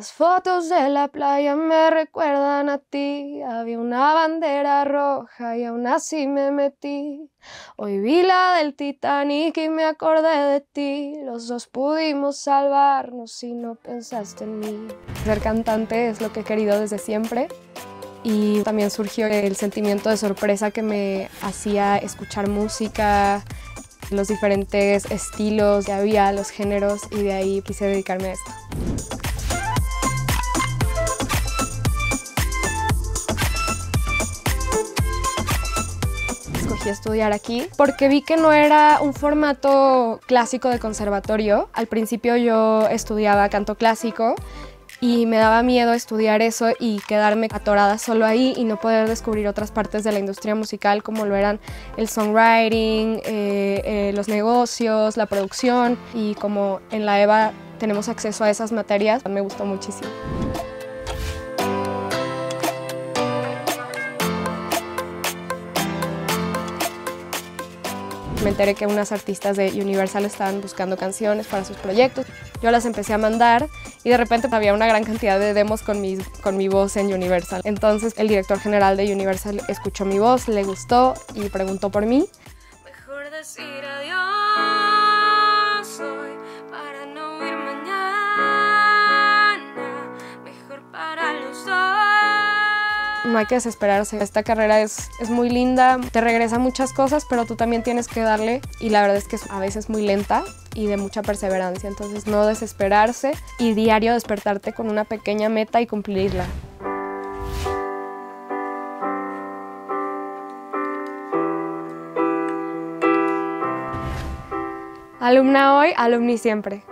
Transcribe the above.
Las fotos de la playa me recuerdan a ti. Había una bandera roja y aún así me metí. Hoy vi la del Titanic y me acordé de ti. Los dos pudimos salvarnos si no pensaste en mí. Ser cantante es lo que he querido desde siempre. Y también surgió el sentimiento de sorpresa que me hacía escuchar música, los diferentes estilos que había, los géneros, y de ahí quise dedicarme a esto. Escogí estudiar aquí porque vi que no era un formato clásico de conservatorio. Al principio yo estudiaba canto clásico y me daba miedo estudiar eso y quedarme atorada solo ahí y no poder descubrir otras partes de la industria musical como lo eran el songwriting, eh, eh, los negocios, la producción y como en la EVA tenemos acceso a esas materias, me gustó muchísimo. Me enteré que unas artistas de Universal estaban buscando canciones para sus proyectos. Yo las empecé a mandar y de repente había una gran cantidad de demos con mi, con mi voz en Universal. Entonces el director general de Universal escuchó mi voz, le gustó y preguntó por mí. Mejor decir No hay que desesperarse, esta carrera es, es muy linda, te regresa muchas cosas, pero tú también tienes que darle y la verdad es que es a veces muy lenta y de mucha perseverancia, entonces no desesperarse y diario despertarte con una pequeña meta y cumplirla. Alumna hoy, alumni siempre.